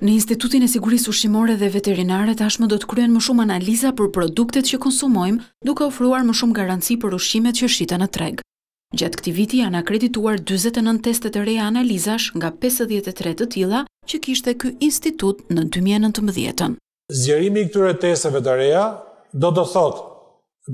Në Institutin e Sigurisë Ushqimore dhe Veterinare tashmë do të kryhen më shumë analiza për produktet që konsumojmë, duke ofruar më shumë garanci për ushqimet që shiten në treg. Gjatë këtij viti janë akredituar dyzet e nëntë teste të reja analizash nga pesëdhjetë e tre të tilla që kishte ky institut në dy mijë e nëntëmbëdhjetën. Zgjerimi i këtyre testeve të reja do të thotë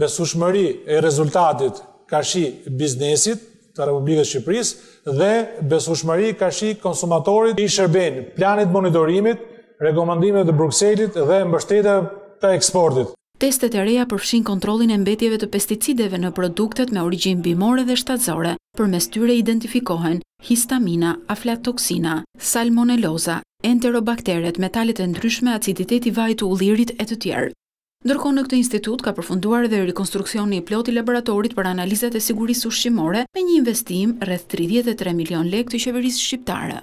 besueshmëri e rezultatit karshi biznesit të Republikës së Shqipërisë dhe besueshmëri karshi konsumatorit i shërbejnë planit të monitorimit, rekomandimeve të Brukselit dhe mbështetjes të eksportit. Testet e reja përfshijnë kontrollin e mbetjeve të pesticideve në produktet me origjinë bimore dhe shtazore, përmes tyre identifikohen, histamina, aflatoksina, salmoneloza, enterobakteret, metalet e ndryshme, aciditeti i vajit të ullirit e të tjerë. Ndërkohë në këtë institut ka përfunduar edhe rikonstruksioni i plotë i laboratorit për analizat e sigurisë ushqimore me një investim rreth tridhjetë e tre milionë lekë të qeverisë shqiptare.